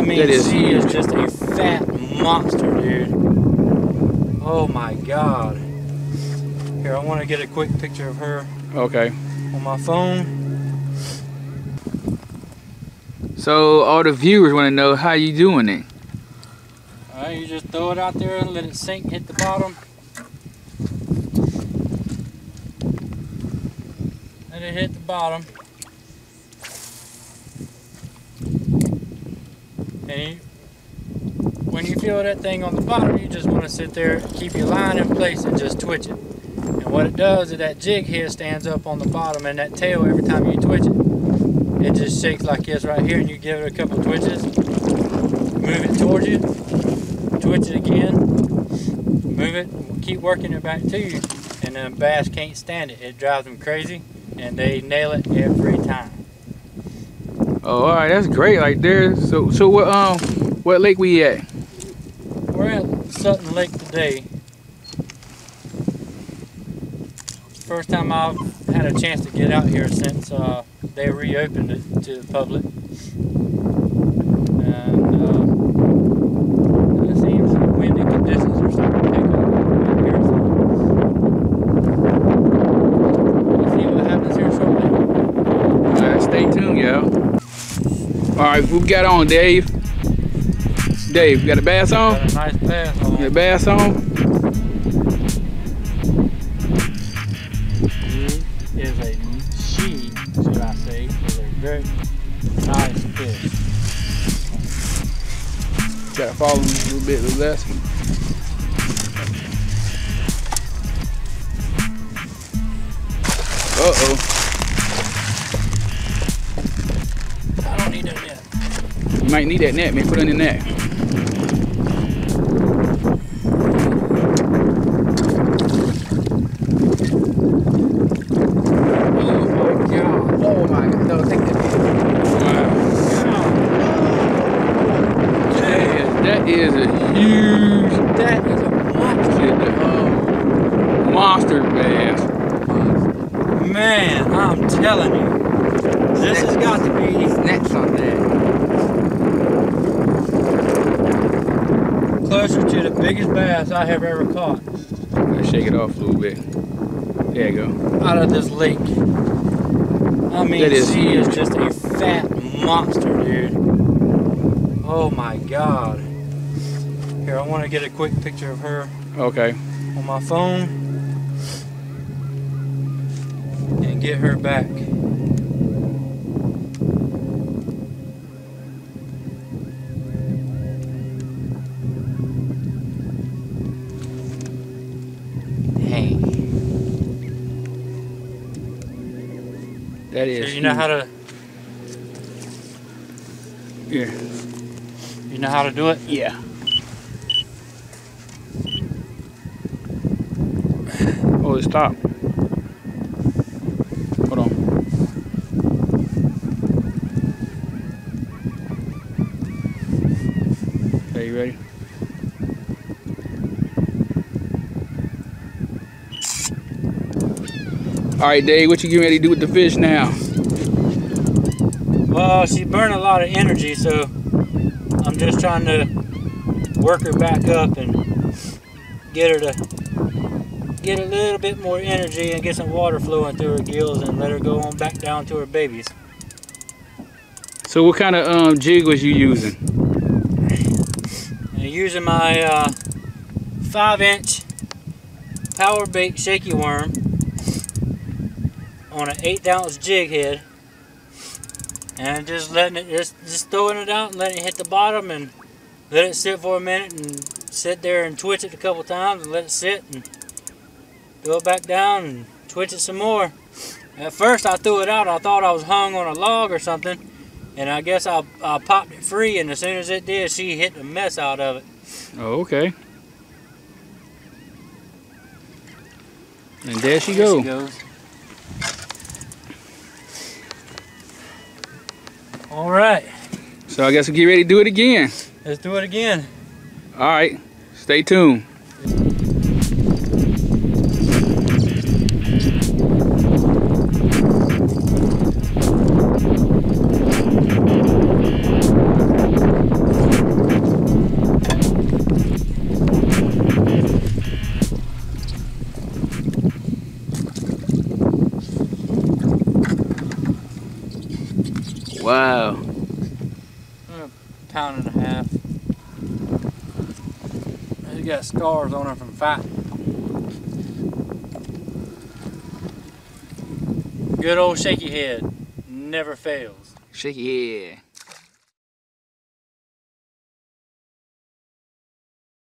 I mean, That is she huge. is just a fat monster, dude. Oh my god. Here, I want to get a quick picture of her Okay. on my phone. So all the viewers want to know how you doing it. Alright, you just throw it out there and let it sink, hit the bottom. Let it hit the bottom. And when you feel that thing on the bottom, you just want to sit there, keep your line in place and just twitch it. And what it does is that jig head stands up on the bottom and that tail, every time you twitch it, it just shakes like this right here and you give it a couple twitches, move it towards you, twitch it again, move it, keep working it back to you, and then bass can't stand it. It drives them crazy, and they nail it every time. Oh, all right, that's great right there. So, so what um, what lake we at? We're at Sutton Lake today. First time I've had a chance to get out here since uh, they reopened it to the public. And uh, it seems the windy conditions are starting to pick up out here. So we'll see what happens here shortly. All right, stay tuned, y'all. All right, we got on, Dave? Dave, you got a bass on? Got a nice bass You got a on. bass on? He is a she, should I say, is a very nice fish. Got to follow him a little bit less. Uh might need that net, man. Put it in the net. Oh my god. Oh my god. No, take that. That is a huge That is a monster. um, monster bass. Man, I'm telling you. This has got to be Nets on there. Closer to the biggest bass I have ever caught Let's shake it off a little bit. There you go. out of this lake. I mean, That is she huge. is just a fat monster, dude. Oh my god. Here, I want to get a quick picture of her Okay. on my phone and get her back. That So you know how to Yeah. you know how to do it? Yeah. Oh, it stopped. Hold on. Okay, you ready? All right, Dave, what you getting ready to do with the fish now? Well, she burned a lot of energy, so I'm just trying to work her back up and get her to get a little bit more energy and get some water flowing through her gills and let her go on back down to her babies. So, what kind of um, jig was you using? And using my uh, five inch power bait shaky worm on an eighth ounce jig head and just letting it just just throwing it out and letting it hit the bottom and let it sit for a minute and sit there and twitch it a couple times and let it sit and throw it back down and twitch it some more. At first I threw it out, I thought I was hung on a log or something and I guess I, I popped it free and as soon as it did she hit the mess out of it. Oh, okay. And there she There go. she goes. All right, So I guess we get ready to do it again. let's do it again. All right, stay tuned. Wow. A pound and a half. He got scars on him from fighting. Good old shaky head. Never fails. Shaky head.